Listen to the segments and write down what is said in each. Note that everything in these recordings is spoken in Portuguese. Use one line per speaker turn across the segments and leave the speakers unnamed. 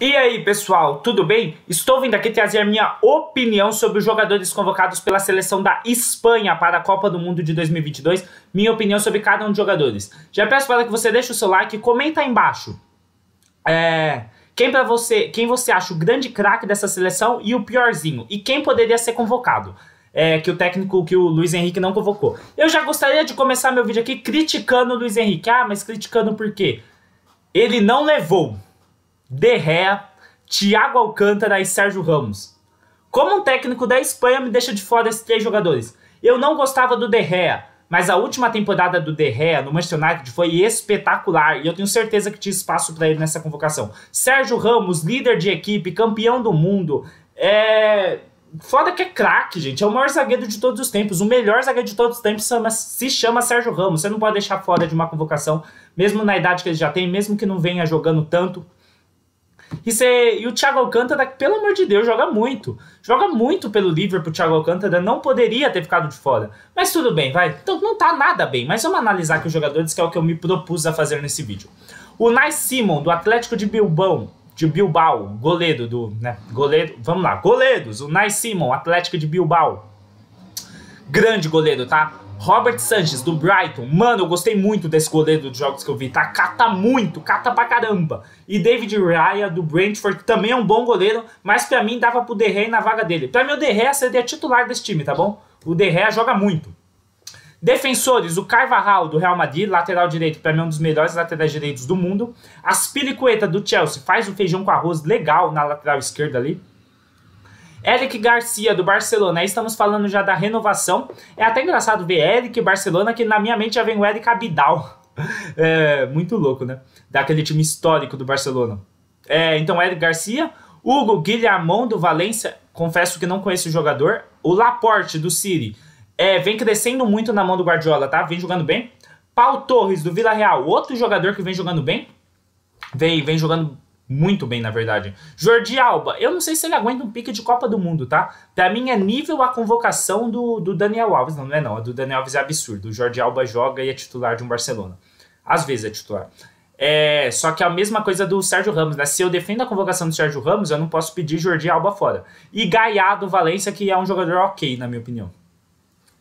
E aí, pessoal, tudo bem? Estou vindo aqui trazer minha opinião sobre os jogadores convocados pela seleção da Espanha para a Copa do Mundo de 2022. Minha opinião sobre cada um dos jogadores. Já peço para que você deixe o seu like e comenta aí embaixo. É, quem para você, quem você acha o grande craque dessa seleção e o piorzinho? E quem poderia ser convocado? É, que o técnico que o Luiz Henrique não convocou. Eu já gostaria de começar meu vídeo aqui criticando o Luiz Henrique. Ah, mas criticando por quê? Ele não levou de Gea, Thiago Alcântara e Sérgio Ramos. Como um técnico da Espanha me deixa de fora esses três jogadores? Eu não gostava do De Gea, mas a última temporada do De Gea no Manchester United foi espetacular e eu tenho certeza que tinha espaço para ele nessa convocação. Sérgio Ramos, líder de equipe, campeão do mundo, é... Foda que é craque, gente. É o maior zagueiro de todos os tempos. O melhor zagueiro de todos os tempos se chama Sérgio Ramos. Você não pode deixar fora de uma convocação, mesmo na idade que ele já tem, mesmo que não venha jogando tanto. E, e o Thiago Alcântara, pelo amor de Deus, joga muito. Joga muito pelo Liverpool, o Thiago Alcântara não poderia ter ficado de fora. Mas tudo bem, vai. Então não tá nada bem. Mas vamos analisar aqui os jogadores, que é o que eu me propus a fazer nesse vídeo. O Nice Simon, do Atlético de Bilbao, de Bilbao, goleiro do, né, goleiro, vamos lá, goleiros, o Nice Simon, Atlético de Bilbao. Grande goleiro, tá? Robert Sanches, do Brighton. Mano, eu gostei muito desse goleiro dos jogos que eu vi, tá? Cata muito, cata pra caramba. E David Raya, do Brentford, também é um bom goleiro, mas pra mim dava pro De Gea na vaga dele. Pra mim o De Gea seria titular desse time, tá bom? O De Gea joga muito. Defensores, o Carvajal, do Real Madrid, lateral direito, pra mim é um dos melhores laterais direitos do mundo. Aspilicueta, do Chelsea, faz o feijão com arroz legal na lateral esquerda ali. Eric Garcia, do Barcelona. Aí estamos falando já da renovação. É até engraçado ver Eric Barcelona, que na minha mente já vem o Eric Abidal. É muito louco, né? Daquele time histórico do Barcelona. É, então, Eric Garcia. Hugo Guilhermon, do Valência. Confesso que não conheço o jogador. O Laporte, do City. É, vem crescendo muito na mão do Guardiola, tá? Vem jogando bem. Paulo Torres, do Vila Real. Outro jogador que vem jogando bem. Vem, vem jogando muito bem, na verdade. Jordi Alba, eu não sei se ele aguenta um pique de Copa do Mundo, tá? Pra mim é nível a convocação do, do Daniel Alves. Não, não é não. A do Daniel Alves é absurdo. O Jordi Alba joga e é titular de um Barcelona. Às vezes é titular. É, só que é a mesma coisa do Sérgio Ramos, né? Se eu defendo a convocação do Sérgio Ramos, eu não posso pedir Jordi Alba fora. E Gaia do Valência, que é um jogador ok, na minha opinião.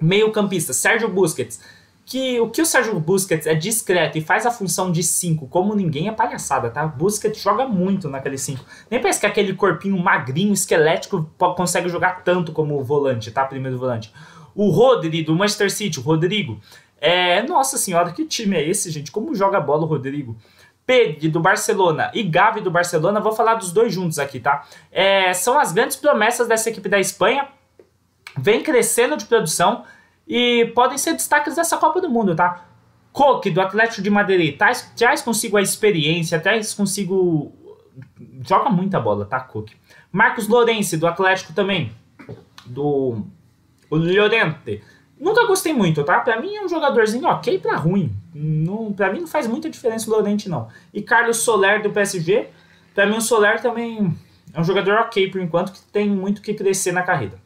Meio campista, Sérgio Busquets que o que o Sérgio Busquets é discreto e faz a função de 5 como ninguém é palhaçada, tá? Busquets joga muito naquele 5. Nem parece que aquele corpinho magrinho, esquelético, consegue jogar tanto como o volante, tá? Primeiro volante. O Rodri, do Manchester City, o Rodrigo. É, nossa senhora, que time é esse, gente? Como joga bola o Rodrigo? Pedri, do Barcelona, e Gavi, do Barcelona. Vou falar dos dois juntos aqui, tá? É, são as grandes promessas dessa equipe da Espanha. Vem crescendo de produção e podem ser destaques dessa Copa do Mundo, tá? Coque, do Atlético de Madrid, traz, traz consigo a experiência, traz consigo... Joga muita bola, tá, Coque? Marcos Lourenço, do Atlético também, do o Llorente. Nunca gostei muito, tá? Pra mim é um jogadorzinho ok pra ruim. Não, pra mim não faz muita diferença o Llorente, não. E Carlos Soler, do PSG. Pra mim o Soler também é um jogador ok por enquanto, que tem muito que crescer na carreira.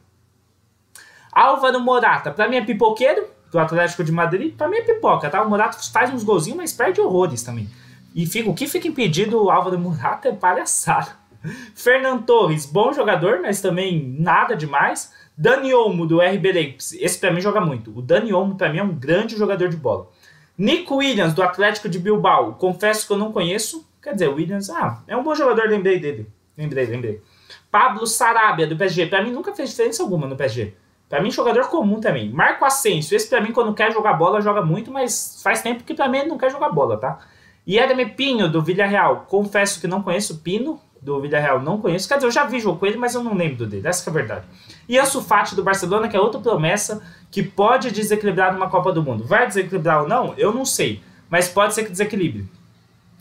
Álvaro Morata, pra mim é pipoqueiro, do Atlético de Madrid, pra mim é pipoca, tá? O Morata faz uns golzinhos, mas perde horrores também. E fica, o que fica impedido o Álvaro Morata é palhaçada. Fernando Torres, bom jogador, mas também nada demais. Dani Olmo, do RB Leipzig, esse pra mim joga muito. O Dani Olmo, pra mim, é um grande jogador de bola. Nico Williams, do Atlético de Bilbao, confesso que eu não conheço. Quer dizer, o Williams, ah, é um bom jogador, lembrei dele. Lembrei, lembrei. Pablo Sarabia, do PSG, pra mim nunca fez diferença alguma no PSG. Pra mim, jogador comum também. Marco Asensio, esse pra mim, quando quer jogar bola, joga muito, mas faz tempo que pra mim não quer jogar bola, tá? E Ademir Pinho, do Villarreal. Confesso que não conheço o Pino, do Villarreal, não conheço. Quer dizer, eu já vi jogo com ele, mas eu não lembro dele. Essa é a verdade. E Ansu Fati, do Barcelona, que é outra promessa que pode desequilibrar numa Copa do Mundo. Vai desequilibrar ou não? Eu não sei. Mas pode ser que desequilibre.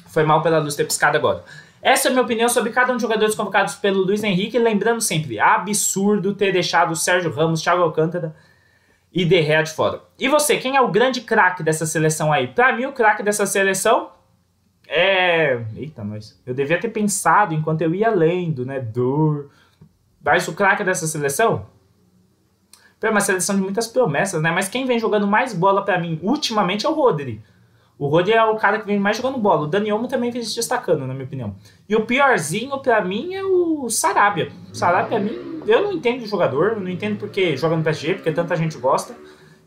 Foi mal pela luz ter piscado agora. Essa é a minha opinião sobre cada um dos jogadores convocados pelo Luiz Henrique. Lembrando sempre, absurdo ter deixado o Sérgio Ramos, Thiago Alcântara e De Gea de fora. E você, quem é o grande craque dessa seleção aí? Pra mim, o craque dessa seleção é... Eita, nós. Eu devia ter pensado enquanto eu ia lendo, né? Dor. Mas o craque dessa seleção? É uma seleção de muitas promessas, né? Mas quem vem jogando mais bola para mim ultimamente é o Rodri. O Rodi é o cara que vem mais jogando bola. O Dani Olmo também vem se destacando, na minha opinião. E o piorzinho, pra mim, é o Sarabia. O Sarabia, pra mim, eu não entendo o jogador, não entendo porque joga no PSG, porque tanta gente gosta.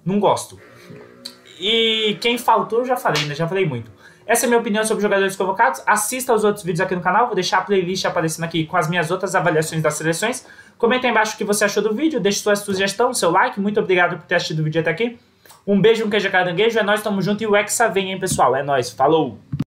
Não gosto. E quem faltou, eu já falei, né? Já falei muito. Essa é a minha opinião sobre jogadores convocados. Assista os outros vídeos aqui no canal. Vou deixar a playlist aparecendo aqui com as minhas outras avaliações das seleções. Comenta aí embaixo o que você achou do vídeo. Deixe sua sugestão, seu like. Muito obrigado por ter assistido o vídeo até aqui. Um beijo, um queijo caranguejo. É nóis, tamo junto. E o Hexa vem, hein, pessoal. É nóis. Falou!